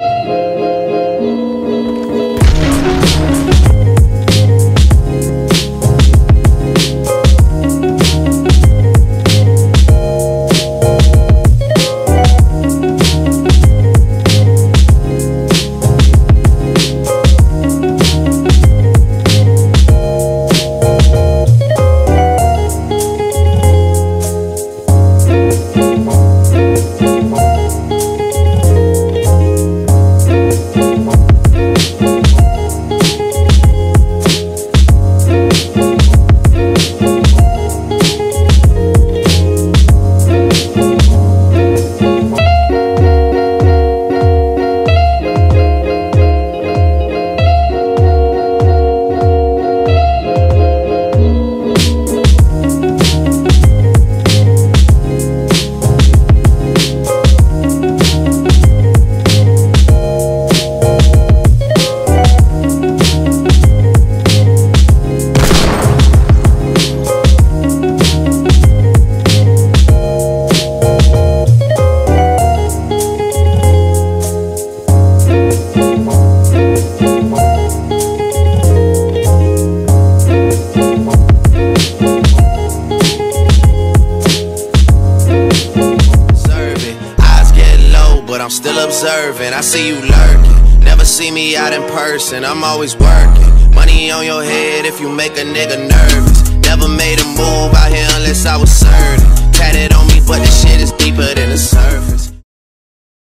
Observe but I'm still observing. I see you lurking. Never see me out in person, I'm always working. Money on your head if you make a nigga nervous. Never made a move out here unless I was certain.